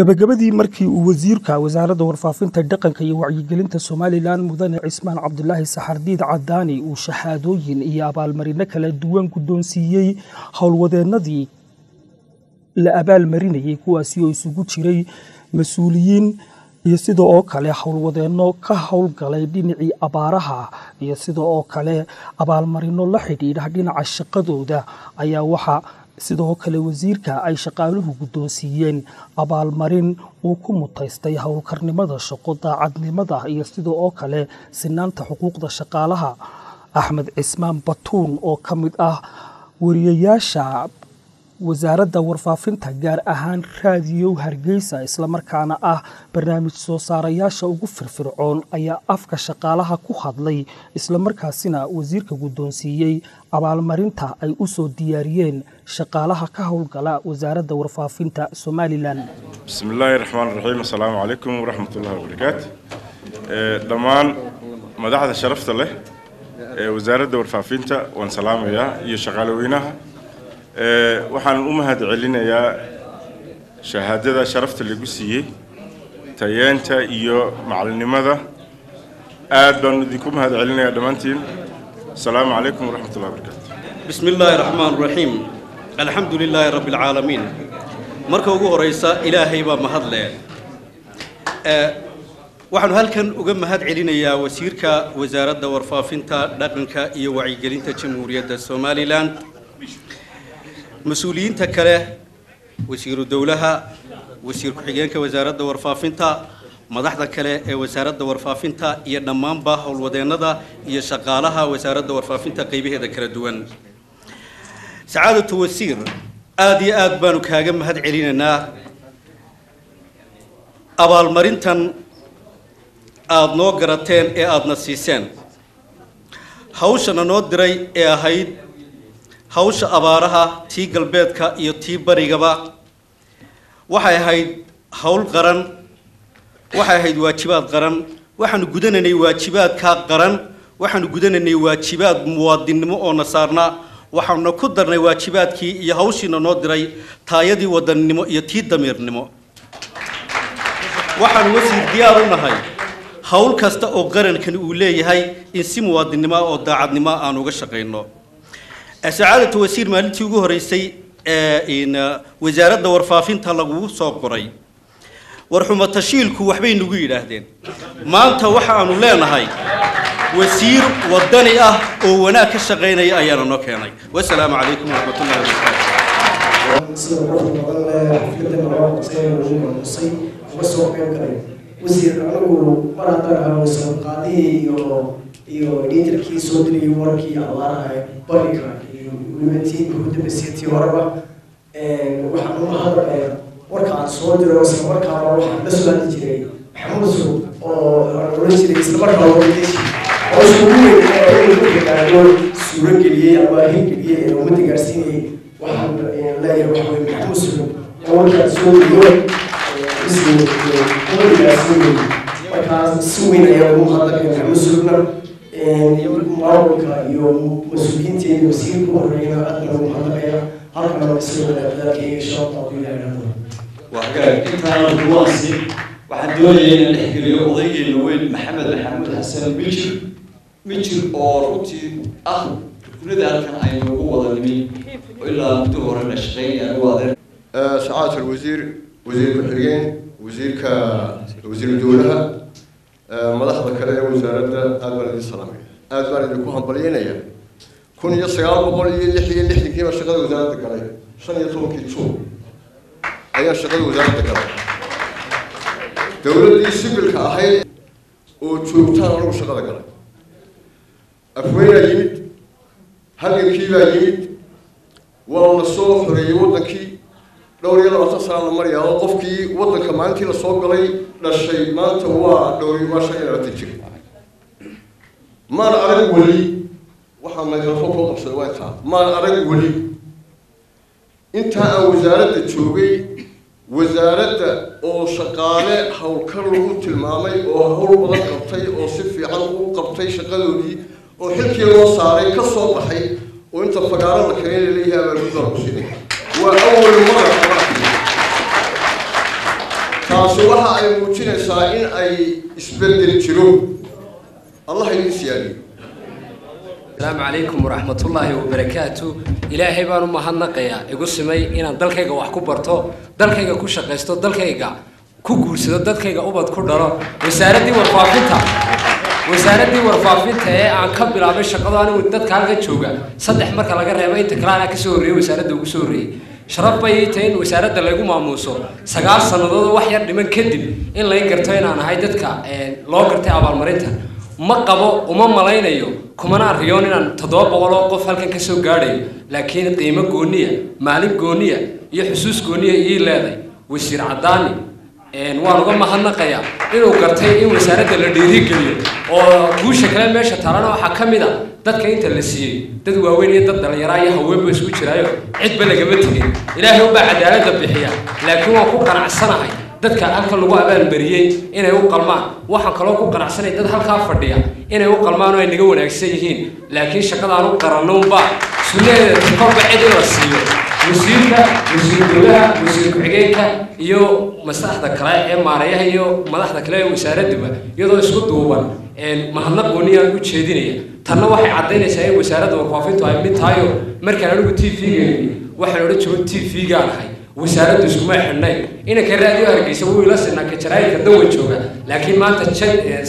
gabagabadii markii uu wasiirka wasaaradda warfaafinta dhaqanka iyo wacyigelinta somalilan mudane cismaan cabdulaahi saxardiid cadaani uu shahaadooyin iyo abaalmarino kala duwan guddoonsiiyey howlwadeennadii la abaalmarinayay kuwaasi oo isugu jiray mas'uuliyiin iyo sida oo kale howlwadeenno ka howlgalay dhinacii abaaraha iyo sida oo kale abaalmarino la xidhiidha. Dhinaca shaqadooda ayaa waxaa sidoo kale wasiirka ay shaqaaluhu guddoonsiiyeen abaalmarin uu ku mutaystay howlkarnimada shaqo daacadnimada iyo sida oo kale sinaanta xuquuqda shaqaalaha. Axmed cismaan batuun oo ka mid ah wariyayaasha wasaaradda warfaafinta gaar ahaan raadiyow hargeysa islamarkaana ah barnaamij soo saarayaasha ugu firfircoon ayaa afka shaqaalaha ku hadlay islamarkaasina wasiirka guddoonsiiyey abaalmarinta ay u soo diyaariyeen shaqaalaha ka howlgala wasaaradda warfaafinta somalilan bismillaahi raxmaan raxiim assalaamu calaykum waraxmatullahi wabarakaatu dhammaan madaxda sharafta leh ee wasaaradda warfaafinta waan salaamayaa iyo shaqaalaweynaha waxaan u mahad celinayaa shahaadada sharafta lagu siiyey tayeenta iyo macalinimada aad baan idinku mahad celinayaa dhammaantiin. Asalaamu calaykum waraxmatullahi wabarakaatu bismi illaahi raxmaan raxiim alxamdu lilaahi rabbi alcaalamiin marka ugu horaysa ilaahay baa mahadle. Waxaanu halkan uga mahad celinayaa wasiirka wasaaradda warfaafinta dhaqanka iyo wacyigelinta jamhuuriyadda somalilan mas'uuliyiinta kale wasiiru dowlaha wasiir ku-xigeenka wasaaradda warfaafinta madaxda kale ee wasaaradda warfaafinta iyo dhammaanba howlwadeennada iyo shaqaalaha wasaaradda warfaafinta qaybaheeda kala duwan. Sacaadatu wasiir aada iyo aad baanu kaaga mahad celinaynaa. Abaalmarintan aada noo garateen ee aadana siiseen. Hawshana noo diray ee ahayd hawsha abaaraha tii galbeedka iyo tii barigaba waxay ahayd howl qaran waxay ahayd waajibaad qaran. Waxaanu gudanaynay waajibaadkaa qaran waxaanu gudanaynay waajibaad muwaadinnimo oo na saarnaa waxaanuna ku darnay waajibaadkii iyo hawshiina noo diray taayadii wadannimo iyo tii damiirnimo. Waxaanu wasiir diyaar u nahay howl kasta oo qarankani uu leeyahay in si muwaadinnimo oo daacadnimo aan uga shaqayno sacaadatu wasiir maalintii ugu horeysay wasaaradda warfaafinta lagugu soo qoray. Warxumo tashiilku waxbay nagu yidhaahdeen. Maanta waxaanu leenahay wasiir wadani ah oo wanaag ka shaqaynaya ayaana noo keenay. Wasalaamu calaykum wabarakaatu lagu soo qayb galay wasiir anigu mar haddaan ahaa wasaqaadihii iyo iyo dhiitarkii soo diriyay warkii abaaraha bariga iyo hudabasiyatii horeba waxaan uma hadalaya warka aan soo diro isla waxaan la hadli jiray maxamuud oo aan oran jiray isla markaa wardeshi oo iskugu weyn ee ku yaqaano suuro geliyey ama hirgeliyey ee ummadda gaarsiinayay waxaan leeyahay waxa weye maxamuud sug dhex geliyo odaygeena weyn maxamed maxamuud xasan mijir mijir oo runtii ah rukunada halkan aynu ugu wada nimin oo ilaa muddo hore la shaqeynaya anigu adeer سعادة الوزير وزير الحريين وزير ك وزير الدولة. مدحضة كلا وزارة أدبر الإسلام أدبر اللي كوهم بلينا كون يسقال بقول يلحي يلحي كيما شغل وزارة كلا شن يطول كي تشوف؟ أي شغل وزارة كلا dowladdii sibilka ahayd oo joogtaan anagu shaqada galay afweyaa yimid halgankiibaa yimid waa la soo xoreeyey waddankii dhowr iyo labaatan sanana maryaa oo qofkii waddanka maalintii la soo galay dhashay maanta waa dhowr waa shan iyo labaatan jir maan arag weli waxaa maykrofoon ku qabsaday waa intaa maan arag weli intaa aan wasaaradda joogay wasaaradda oo shaqaale howlkar lagu tilmaamay oo howl badan qabtay oo si fiican u qabtay shaqadoodii oo xilkii loo saaray ka soo baxay oo inta fagaaro la keenay leeyahay abaa lagu garabsiinay waa awal mara taasi waxa ay muujinaysaa in ay isbeddel jiro allah idin siyaadiyo asalaamu calaykum waraxmatullaahi wabarakaatu. Ilaahay baan u mahadnaqayaa. Igu simay inaan dalkayga wax ku barto dalkayga ku shaqaysto dalkayga ku guursado dadkayga ubad ku dhalo. Wasaaraddii warfaafinta. Wasaaraddii warfaafinta ee aan ka bilaabay shaqado anigu dadka halka jooga. Saddex marka laga reebo inta kale anaa ka soo horreeyey wasaaradda ugu soo horreeyey. Sharaf bay ii tahay in wasaaradda laygu maamuuso. Sagaal sannadood oo wax yar dhiman kadib in lay garto inaan ahay dadka loo gartay abaalmarinta ma qabo uma malaynayo kumanaan riyoon inaan toddoba boqol oo qof halkan ka soo gaadhayo laakiin qiimo gooniya maalin gooniya iyo xusuus gooniya ii leeday. Wasiir caddaani waan uga mahadnaqayaa inuu gartay in wasaaradda la dhiirigeliyo oo guusha kale meesha taalana waxaa ka mid a dadka inta la siiyey dad waaweyn iyo dad dhallinyaraa iyo haweenba isku jiraayo cidba lagama tegin. Ilaahay ubaa cadaaladda bixiya laakiin waan ku qanacsanahay dadka halka lagu abaalmariyey inay u qalmaan. Waxaan kaloo ku qanacsanay dad halkaa fadhiya inay u qalmaan oo ay naga wanaagsan yihiin. Laakiin shaqadaan u qarannounba sunnaheeda kolba cid in la siiyo. Wasiirka wasiir dowlaha wasiir ku-xigeenka iyo masaxda kale ee maareeyaha iyo madaxda kale ee wasaaradduba iyadoo isku duuban mahadnaq gooniyaan u jeedinaya. Tanna waxay caddaynaysaa in wasaaradda warfaafintu ay mid tahayo. Markaan anigu t v-ga waxaan odhan jiro t v-gaan ahay wasaaraddu iskuma xidhnay inanka raadiyo hargeysa wuu ila sinaa kajaraayinka dawan jooga laakiin maanta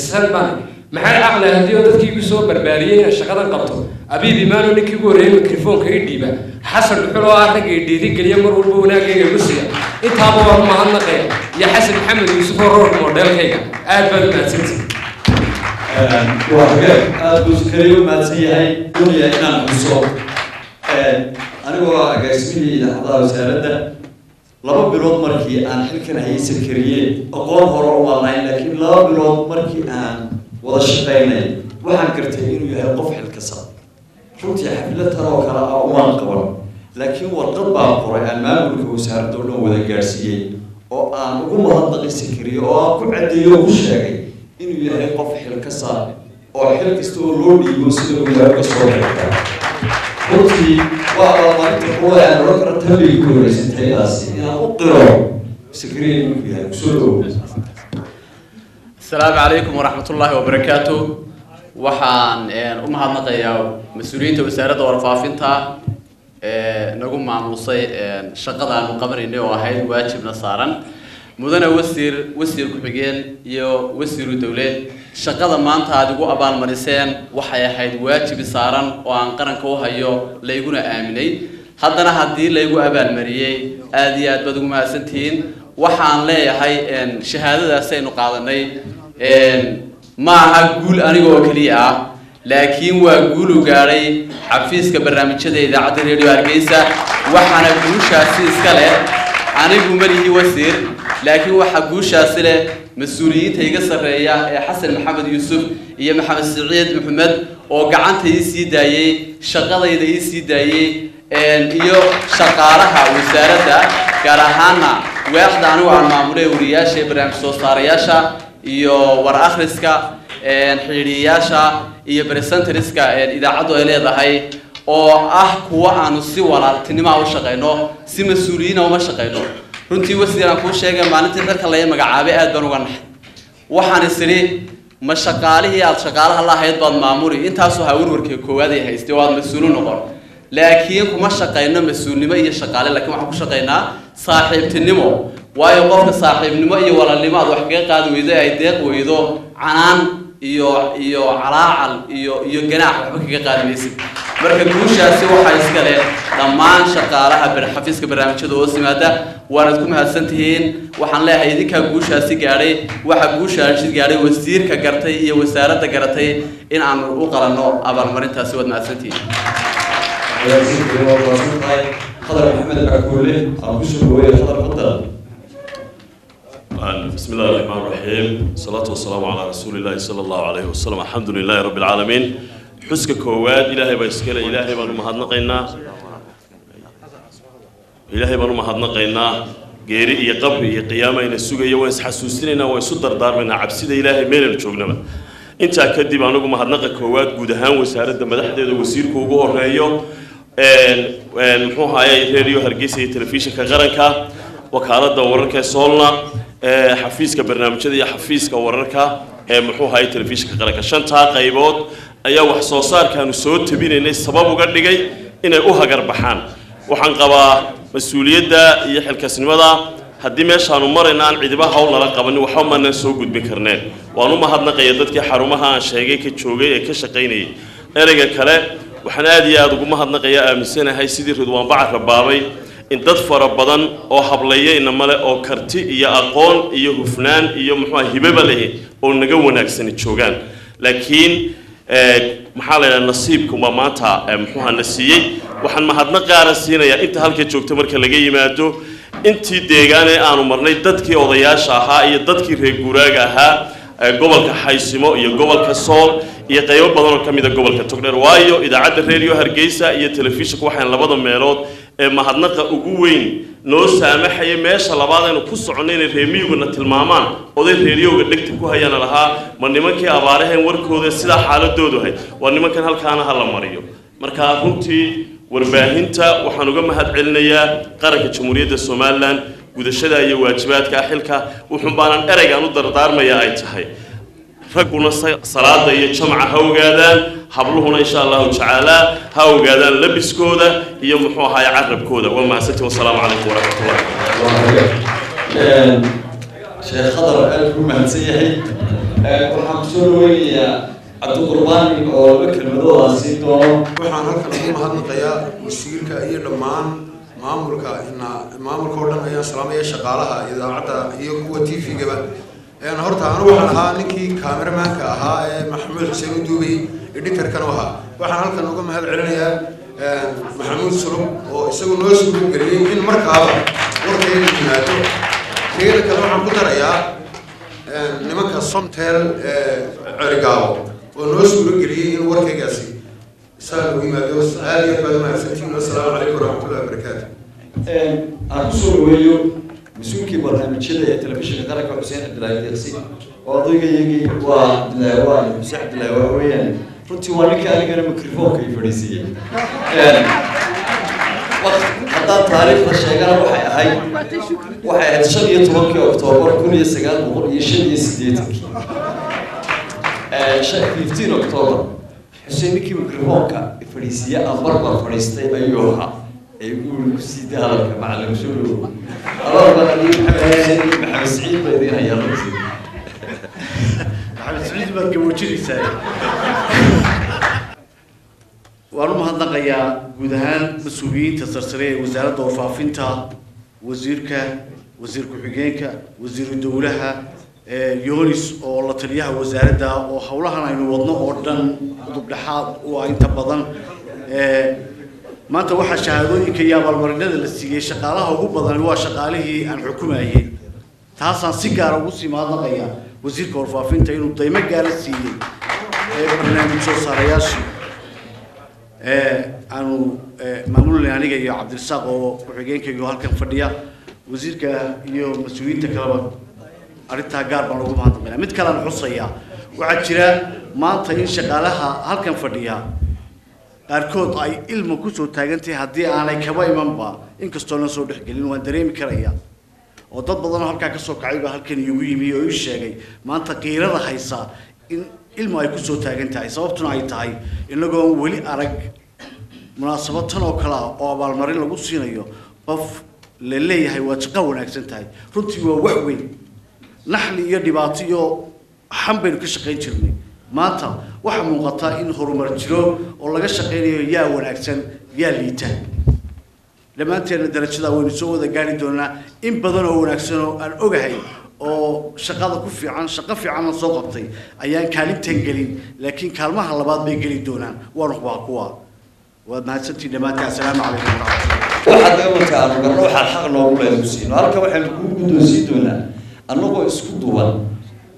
sanbaan maxay caqli haddii oo dadkii igu soo barbaariyey inaan shaqadan qabto abiib imaano ninkii ugu horreeyey mikrofoonka ii dhiiba xasan dhuxul oo ah ragga i dhiirigeliya mar walba wanaagayga igu siiya intaaba waan mahadnaqaya iyo xasan maxamed yuusuf oo roorka moodheelkayga aad baad u mahadsantihi waa hagaag aada buu kaliya u mahadsan yahay doonaya inaan xuso anigoo agaasimihii idaacadaha wasaaradda laba bilood markii aan xilkan haysan kariyey aqoon hore uma lahayn laakiin laba bilood markii aan wada shaqaynay waxaan gartay inuu yahay qof xilkasa runtii xaflad tan oo kale ah umaan qaban laakiin warqad baan qoray aan maamulka wasaaradda oo dhan wada gaadhsiiyey oo aan ugu mahadnaqisi kariyo oo aan ku caddeeyo ku sheegay inuu yahay qof xilkasa oo xil kasta oo loo dhiibo sida uu yahay ka soo xirta runtii waa abaalmarinta kuwa aan oran kara taligii ku horeysan tayadaasi inaan u qiro sakreen inuu yahay ku soo dhowo asalaamu calaykum waraxmat ullaahi wabarakaatu waxaan u mahadnaqayaa mas'uuliyiinta wasaaradda warfaafinta. Nagu maamuusay shaqada aanu qabanayna oo ahayd waajibna saaran. Mudane wasiir wasiir ku-xigeen iyo shaqada maanta aad igu abaalmariseen waxay ahayd waajibi saaran oo aan qaranka u hayo layguna aaminay. Haddana haddii laygu abaalmariyey aada iyo aad baad ugu mahadsantihiin waxaan leeyahay shahaadadaasaynu qaadanay. Ma aha guul aniga oo keliya ah laakiin waa guul u gaadhay xafiiska barnaamijyada idaacadda radio hargeysa waxaana guushaasi iska leh anigu malihii wasiir laakiin waxaa guushaasi leh mas'uuliyiinta iga sarreeya ee xasan maxamed yuusuf iyo maxamed siciid maxamed oo gacanta ii sii daayey shaqadayda ii sii daayey iyo shaqaalaha wasaaradda gaar ahaana waaxda anigu aan maamulay wariyaasha ee barnaamij soo saarayaasha iyo war akhriska xidhiidhiyayaasha iyo presenteriska idaacaddu ay leedahay oo ah kuwa aanu si walaaltinimoa u shaqayno si mas'uuliyiina uma shaqayno. Runtii wasiir aan kuu sheegay maalintii dalka laga magacaabay aad baan uga naxay. Waxaan is idhi ma shaqaalihii aada shaqaalaha la ahayd baad maamuli. Intaasoo ha warwarkee koowaad ay haystay oo aada mas'uulu noqon. Laakiin kuma shaqayno mas'uulnimo iyo shaqaale laakiin waxaan ku shaqaynaa saaxiibtinimo. Waayo qofka saaxiibnimo iyo walaalnimo aad wax kaga qaadi weydo ay deeq weydo canaan iyo iyo calaacal iyo iyo ganaax waxba kaga qaadi maysid marka guushaasi waxaa iskale dhammaan shaqaalaha xafiiska barnaamijyada oo simaada waanad ku mahadsantihiin waxaan leeyahay idinkaa guushaasi gaadhay waxaa guushaasi gaadhay wasiirka gartay iyo wasaaradda garatay in aan u qalanno abaalmarintaasi waad mahadsantihiin. Khadar maxamed caakuule aan ku soo dhaweeye khadar بسم الله الرحمن الرحيم الصلاة والسلام على رسول الله صلى الله عليه وسلم الحمد لله رب العالمين حسك كواد إلهي بيسكال إلهي بانو مهدنقينا إلهي بانو مهدنقينا geeri iyo qabri iyo qiyaama sugaya waan isxasuusinaynaa waan isu dardaarmaynaa cabsida ilaahay meelan joognaba intaa kadib anigu mahadnaqa koowaad guud ahaan wasaaradda madaxdeeda wasiirku ugu horeeyo muxuu ahaayey radio hargeysa iyo telefishinka qaranka wakaaladda wararka ee soolna ee xafiiska barnaamijyada iyo xafiiska wararka ee muxuu ahaye telefishinka qaranka shantaa qaybood ayaa wax soo saarkaanu soo tabinaynay sabab uga dhigay inay u hagar baxaan. Waxaan qabaa mas'uuliyadda iyo xilkasnimada. Haddii meeshaanu marayna aan cidiba hawl nala qabanin waxba maanaan soo gudbin karneen waan u mahadnaqaya dadkii xarumaha aan sheegay ka joogay ee ka shaqaynayay. Ereyga kale waxaan aada iyo aada ugu mahadnaqayaa aaminsanahay sidii ridwaan bacar rabaabay in dad fara badan oo hablayayna male oo karti iyo aqoon iyo hufnaan iyo muxuuha hibaba leh oo naga wanaagsani joogaan. Laakiin maxaa la yidhaha nasiibkuma maanta muxuuha na siiyey. Waxaan mahadnaq gaara siinayaa inta halka joogta marka laga yimaado intii deegaane aanu marnay dadkii odayaasha ahaa iyo dadkii reer guuraaga ahaa gobolka xaysimo iyo gobolka sool iyo qaybo badan oo ka mida gobolka togdheer waayo idaacadda redio hargeysa iyo telefishinku waxaan labada meelood ee mahadnaqa ugu weyn noo saamaxaya meesha labaad aynu ku soconay inay reemiyiguna tilmaamaan oday reeriyowga dhegta ku hayaana lahaa ma nimankii abaaraheen warkooda sidaa xaaladoodu ahayd waa nimankan halkaana ha la mariyo. Marka runtii warbaahinta waxaan uga mahad celinayaa qaranka jamhuuriyadda somalilan gudashada iyo waajibaadka xilka wuxuun baanan ereygaan u dardaarmaya ay tahay ragguna salaada iyo jamca ha ogaadaan habluhuna insha allahu tacaala ha ogaadaan labiskooda iyo muxuu ahaay carabkooda. Waa mahadsantiin wasalaamu calaykum waraxmatullah sheekh khadar aad ku mahadsan yahay. Waxaan ku soo dhaweynayaa cabdiqurbaani oo laba kelmadooda siin doono. Waxaan halkan ugu mahadnaqayaa wasiirka iyo dhammaan maamulka maamulka oo dhan ayaan salaamaya shaqaalaha idaacadda iyo kuwa t v-gaba horta anu waxaan ahaa ninkii kameramaanka ahaa ee maxamuud xuseen u duubayay editarkan ahaa waxaan halkan uga mahad celinayaa maxamuud sulub oo isagu noo suurageliyey in markaaba warkeeda yimaado. Keeda kale waxaan ku darayaa nimanka somtel cerigaabo oo noo suurageliyey in warkaygaasi saa lagu yimaado. Aad iyo aad baad mahadsantihiin wasalaamu calaykum waraxmatullahi wabarakaatu aan ku soo dhaweeyo mas'uulkii barnaamijyada ee telefishinka qaranka xuseen cabdilaahi deeqsi oo odaygayagii waa cabdilaahi waa xuseen cabdilaahi waa weeyaan runtii waa ninka anigana mikrofoonka i fadhiisiiyey haddaan taariikhda sheegana waxay ahayd waxay ahayd shan iyo tobankii oktoobar kun iyo sagaal boqol iyo shan iyo siddeetankii fifteen october xuseen ninkii mikrofoonka fadhiisiiye aan barbar fadhiistay ayuu ahaa ay uu ku siida hadalka macalin soo dhowo abarban adii maxamed xuseen iyo maxamed siciid baa idiin hayaa runtii maxamed siciid baad gaboojinaysaa waan u mahadnaqayaa guud ahaan mas'uuliyiinta sarsare ee wasaaradda warfaafinta wasiirka wasiir ku-xigeenka wasiiru dowlaha yonis oo la taliyaha wasaaradda oo howlahan aynu wadno oo dhan udub dhexaad u ah inta badan maanta waxaa shahaadooyinka iyo abaalmarinada la siiyey shaqaalaha ugu badan waa shaqaalihii aan xukumayay. Taasaan si gaara ugu sii mahadnaqaya wasiirka warfaafinta inuu daymo gaara siiyey barnaamij soo saarayaashii aanu maamulnay aniga iyo cabdirasaaq oo ku-xigeenkaygu halkan fadhiya wasiirka iyo mas'uuliyiinta kaleba arrintaa gaar baan ugu mahadnaqaynaa mid kalean xusayaa waxaa jira maanta in shaqaalaha halkan fadhiya soo dhexgelin waan dareemi karaya oo dad badanoo halkaa kasoo kacay baa halkan iigu yimi oo ii sheegay maanta qiirada haysa in ilmu ay kusoo taagan tahay sababtuna ay tahay inagoon weli arag munaasabad tan oo kale ah oo abaalmarin lagu siinayo qof la leeyahay waad shaqo wanaagsan tahay runtii waa wax weyn naxli iyo dhibaato iyo xan baynu ka shaqayn jirnay maanta waxaa muuqata in horumar jiro oo laga shaqaynayo yaa wanaagsan yaa liita. Dhammaanteedna darajada waynu soo wada gaari doonaa in badan oo wanaagsan oo aan ogahay oo shaqada ku fiican shaqo fiicanna soo qabtay ayaan kaalintan gelin laakiin kaalmaha labaad bay geli doonaan. Waana waa kuwa. Waad mahadsantiin dhammaantiin assalaamu calaykum waxaad gabanka aanu garno waxaan xaq noogu leedahay siino. Waxaynu kuu guddoonsiin doonaa annagoo isku duwan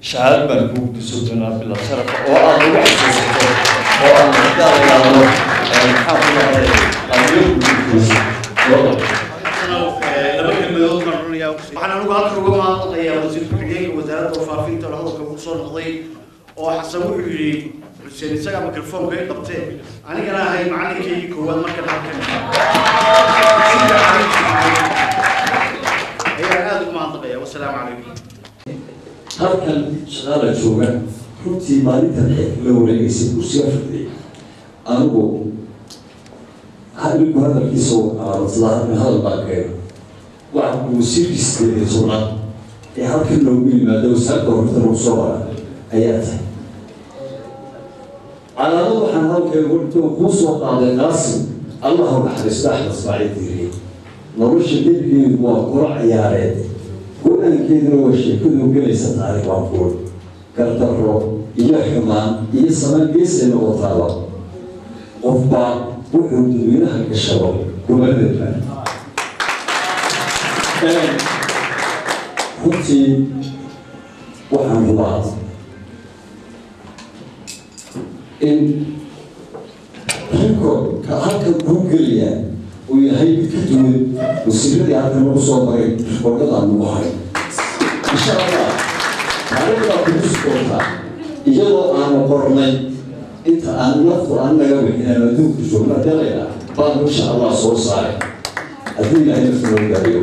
shahaad baan kuu guddoonsiin doonaa bila sharafa oo aad ugu xasuusato oo aan hadaa la yidhaahdo maxaa ku dhacday? Adiyo runaya waxaan anigu halkan uga mahadnaqayaa wasiir ku-xigeenka wasaaradda warfaafinta oo hadalka ugu soo noqday oo xasan wuxuu yidhi xuseen isagaa mikrofoonka i qabtee anigana ahay macalinkaygii koowaad markan halkan. Ayaa mahadnaqaya wasalaamu calaykum halkan shaqaala jooga runtii maalintan la wareegaysay kursiga fadhiyay. Anigu hadinku hadalkiisa calaamadsada hadal baa keeno. Waxa uu wasiirkiisdeedii tobnaad ee halkan loogu yimaado wasaaradda horta lagu soo mara ayaa tahay. Calaamad waxaan halkeegu intuu kuu soo qaaday qaasim allah u axmed ismaaciil diiriye nolosha gebigeedu waa kula ciyaareed go'aankeeduna waa sheekadu gelaysa taariikh waa kuul gardarro iyo xumaan iyo samaan geesay noqotaaba qofbaa wuxuu dadweynaha gashado goboladedba runtii waxaan hubaa in rekodka halkan kuu gelaya uu yahay mid ka duwan wasiiradii halkan lagu soo maray warqadaan lagu haray. Insha allah taariikhdaa kugusi doontaa iyadoo aanu qornay inta aan naftu aan naga bixin aan adduunka joogna dalayna baan insha allah soo saaray. Haddii ilaahay nafta loo gaariyo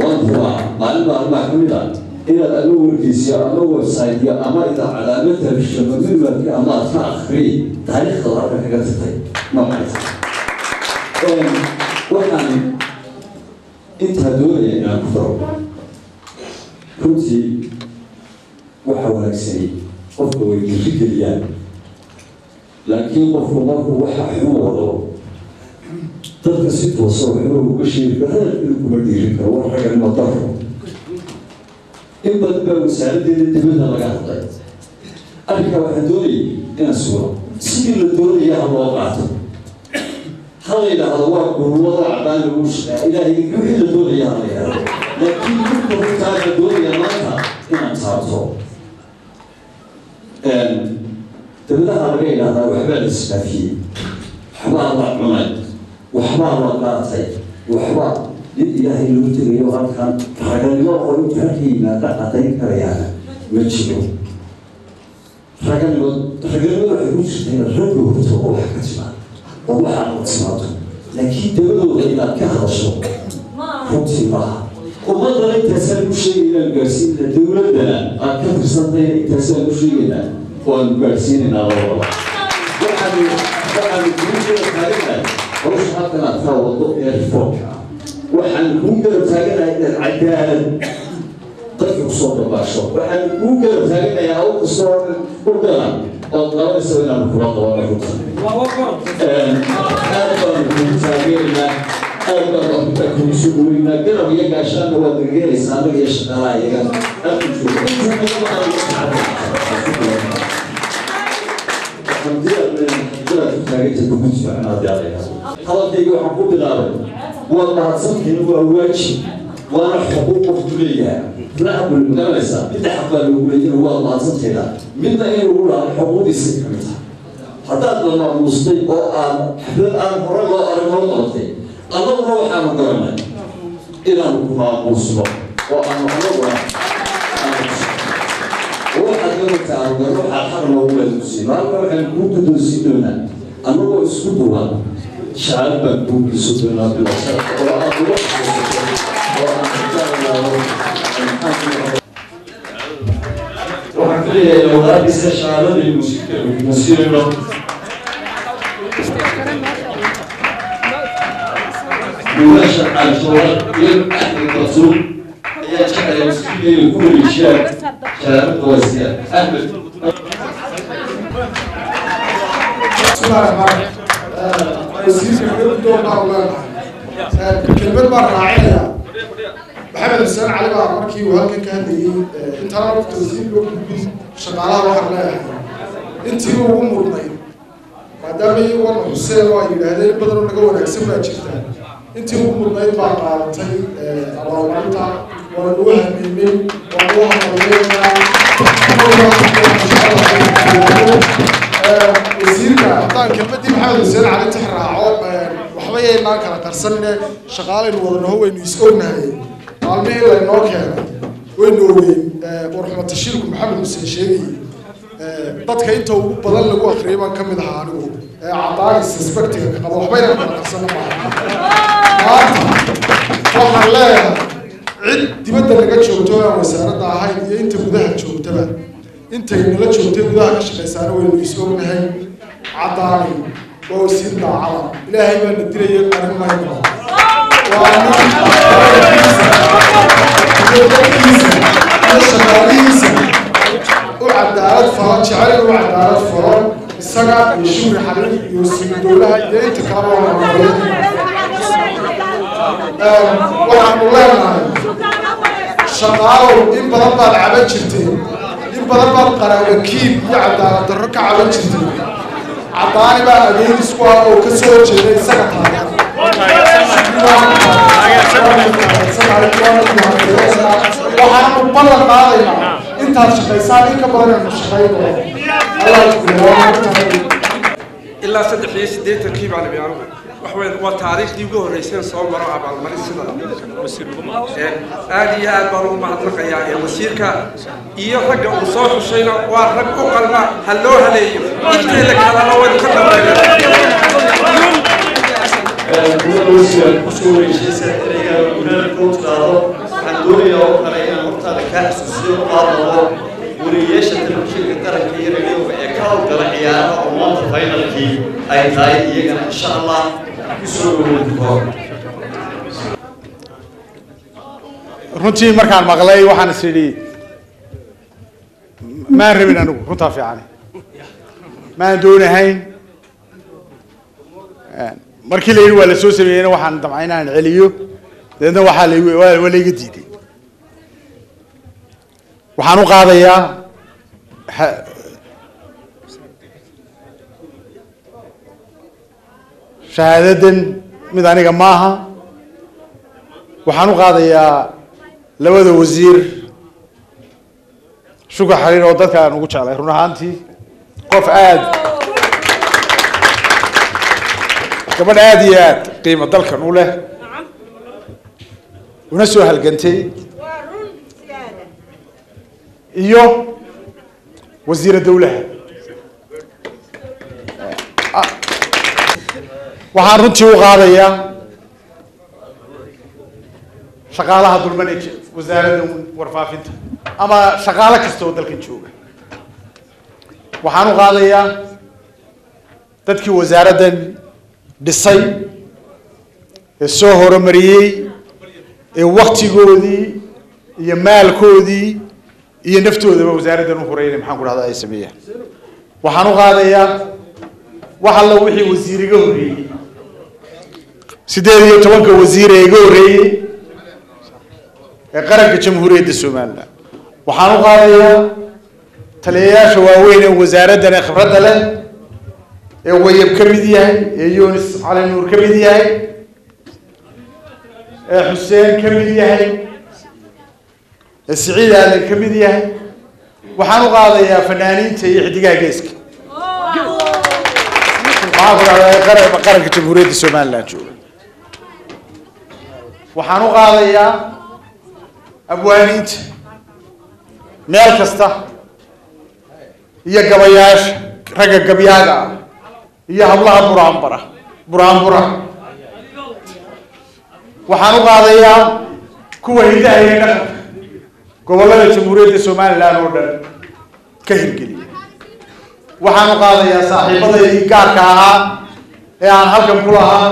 waan hubaa maalin maalmaha ka mid ah inaad ama wargeysiyo ama website-yo ama idaacad ama telefishin ama midmarki ama aad ka akriyi taariikhda halka kaga tagtay maqaysa waxaan intaa doonaya inaan ku daro runtii waxa wanaagsanay qofka way diri geliyaan. Laakiin qofku markuu waxa xun wado dadka si toosa waxba uga sheegi karo hadalkina kuma dhiirin karo war raganimo daro in badan baa wasaaraddeeda dibadda laga hadlay. Arrinkaa waxaan doonayay inaan sugo. Sidii la doonaya ha loo qaato ha la waa gurwado cadaan lagu shaqeeya ilaahay wixii la doonaya ha la laakiin midka runtaa doonaya maanta inaan taabto. Dabadaha laga yidhahdaa waxbaa la isfaafiyey waxbaa la cunay waxbaa la qaatay. Waxbaa nin ilaahay lagu tegayo halkan. Raganimo oo inta halka yimaada cadayn karayaana ma jiro. Raganimo raganimada waxay ku jirta inaad ragga horto oo wax ka timaado oo waxa aad timaado laakiin dabadooda inaad ka hadasho runtii maaha ummadana intaasaan ku sheegay inaan gaarsiinana aad ka tirsantayna intaasaan ku sheegaynaa oo aan gaarsiinaynaa labadaba waxaanu waxaanu kuugeeda taaganahay hawsha halkan aad wado ee reformka ah waxaan kuu garab taaganahay inaad cadaalad dadka ku soo dabaasho waxaan kuu garab taaganayaa hawl kastoo u ood qabanaysa inaanu kula qabano aad baanu kugu taageeraynaa aad baanu arrintaa kugu soo dhaweynaa garab iyo gaashaanna waad nagagelaysaa annaga iyo shaqaalaha iyaga hadalkayga waxaan ku bilaabay waa mahadsantihin waa waajib waana xuquuq qofku leeyahay baa loogu leeyahay waa mahadsanteeda midna in lagu laabo xuquuqdiisa ka mid tahay haddaad la maamuustay oo aan xaflad aan hore loo waxaanu garanay inaanu ku oo aanu annaguna waxaad waxaan kuu guddoonsiin doonaa isku duwan shacaal baan kuu doonaa aad uga waxaan filayaa wadaadiisa shacaaladii musiika masiirino wiilasha canshuura iyo axmed basuur ayaa jeclaya musiikayga ku wareejiyaan sharaabada wasiya axmed kelmad baan raacinaya maxamed xuseen cali baa markii uu halkan ka hadlayey intaan waqti wasiir loo gudbin shaqaalaha waxaan leeyahay. Intii ugu mudnay maadaama iyagu wana xuseen oo ay yidhaahdeen in badanoo naga wanaagsan baa jirta. Intii ugu mudnayd baa qaadatay abaalmarinta waana lagu hameynay waa lagu hamaleynaa wasiirka haddaan kelmadii maxamed xuseen cali tix raaco waxba yaynaan kala qarsanine shaqaalaynu wadanaho waynu is ognahay maalmihii laynoo keenay waynu ogeyn warxuma tashiilku maxamed xuseen sheegayey dadka inta ugu badan lagu akriyay baan ka mid ahaa anigu ee cadaan suspectiga ka qaba waxba yaynaan kala qarsana maaha maanta waxaan leeyahay cid dibadda naga joogto aan wasaaradda ahayn iyo inta gudaha joogtaba intay nala joogtay gudaha ka shaqaysaana waynu is ognahay caddaani waa wasiir daacada ilaahay baa na diraya qarin mayno iyo shaqaalihiisa u cadaalad falo jecel u cadaalad falo isaga iyo shukri xariif iyo wasiir dowlaha iyo inta waxaanu leenahay shaqaalow in badan baad caban jirtay in badan baad qaraabakiib iyo cadaalad ka caban jirtay caddaani baa adeegis ku ah oo ka soo jeeda isaga waxaanu ballan qaadaynaa intaad shaqaysaan in ka badan aynu shaqayno ilaa saddex iyo siddeetankii baan imi anugu wax weyn waa taariikhdii ugu horreysay soo maro abaalmarin sida aad iyo aad baan ugu mahadnaqayaa ee wasiirka iyo ragga uu soo xushayna waa rag u qalma ha loo haleeyo inteeda kalena waynu ka waxaan doonayaa oo kale inaan hortaada kaa xasuusiyo qaadnado wariyeyaasha telefishinka qaranka iyo radioga ee ka howlgala ciyaaraha oo maanta finalkii ay tahay iyagana insha allah ku soo dhawow runtii markaan maqlay waxaan is idhi maan rabin anigu runtaa fiican. Maan doonahayn markii la yidhi waa la soo sameeyeyna waxaan damcay inaan celiyo dabeedna waxaa la waa layga diiday waxaan u qaadayaa shahaadadan mid aniga maaha waxaan u qaadayaa labada wasiir shukr xariir oo dadka aan ugu jeclay run ahaantii. Qof aad gabadh aad iyo aad qiimo dalkan u leh una soo halgantay iyo wasiira dowlaha waxaan runtii u qaadayaa shaqaalaha dulman ee wasaaradda warfaafinta ama shaqaalo kasta oo dalkan jooga waxaan u qaadayaa dadkii wasaaraddan dhisay ee soo horumariyey ee waktigoodii iyo maalkoodii iyo naftoodaba wasaaraddan u horeynay maxaan ku dhahda ay sameeyaan. Waxaan u qaadayaa wax alla wixii wasiir iga horreeyey sideed iyo tobanka wasiir ee iga horreeyey ee qaranka jamhuuriyadda somaliland waxaan u qaadayaa taliyayaasha waaweyn ee wasaaraddan ee khibradda leh ee wayab ka mid yahay ee yunis cali nuur ka mid yahay ee xuseen ka mid yahay ee siciid aadan ka mid yahay. Waxaan u qaadayaa fanaaniinta iyo xidigaha geeska. Qaranka jamhuuriyadda somaliland jooga. Waxaan u qaadayaa abwaaniinta meel kasta iyo gabayaasha ragga gabyaaga ah iyo hablaha buraanbara buraanbura. Waxaan u qaadayaa kuwa hidaha iyo dhaqanka gobollada jamhuuriyadda somaliland oo dhan ka hirgeliya waxaan u qaadayaa saaxiibadaydii gaarka ahaa ee aan halkan ku lahaa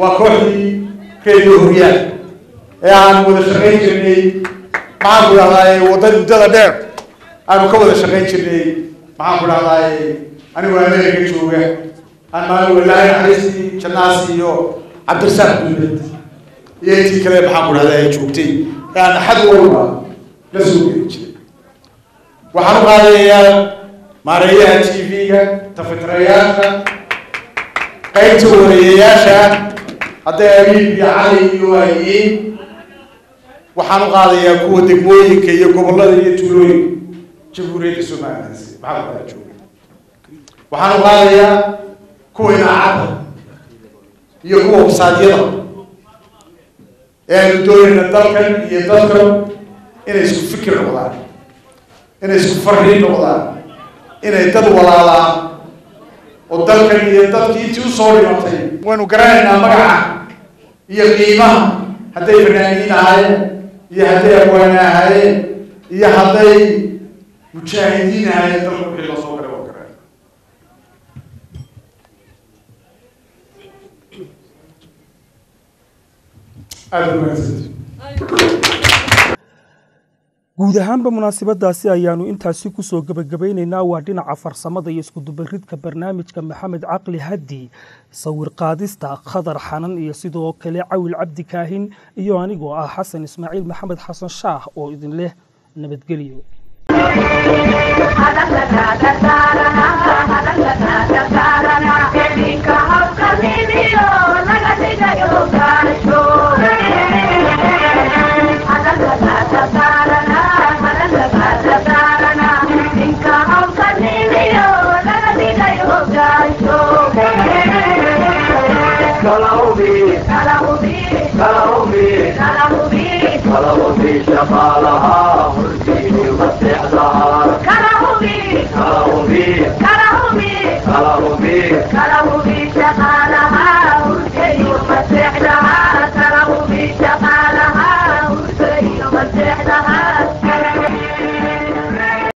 waa kooxdii radio horyaal ee aan wada shaqayn jirnay maxaan ku dhahdaa wadda muddada dheer aanu ka wada shaqayn jirnay. Maxaan ku dhahdaa anigoo america jooga maalin walaahi naxariistii jannaasi iyo cabdirasaaq guuled iyo intii kale maxaan ku ay joogtay? Ee aan axad walba la soo geli jiray. Waxaan u qaadayaa maareeyaha t v-ga tafitirayaasha qaybta wareeyayaasha hadday abiib iyo cali iyo ay yihiin waxaan u qaadayaa kuwa degmooyinka iyo gobollada iyo tuulooyinka jamhuuriyadda somaliland maxaa ku dhaha jooga waxaan u qaadayaa kuwa idaacadda iyo kuwa wasaadyada ee aynu doonayna dalkan iyo dadkan inay isku fikir noqdaan inay isku farriin noqdaan inay dad walaalaan oo dalkan iyo dadkii intii u soo dhimatay. Waynu garanaynaa magaca iyo qiimaha hadday fanaaniin ahaayeen iyo hadday abwaane ahaayeen iyo hadday mujaahidiin ahaayeen dalka wixii la soo galay waa gareen aada umahadsantid guud ahaanba munaasabadaasi ayaanu intaasi ku soo gebagabaynaynaa waa dhinaca farsamada iyo iskudubaridka barnaamijka maxamed caqli haddi sawir qaadista khadar xanan iyo sidoo kale cawil cabdi kaahin iyo anigoo ah xasan ismaaciil maxamed xasan shaah oo idin leh nabadgelyo Kalahubi, Kalahubi, Kalahubi, Kalahubi, Kalahubi, Lacerda. cara Cararumbi. cara Cararumbi. Cararumbi, Cedar.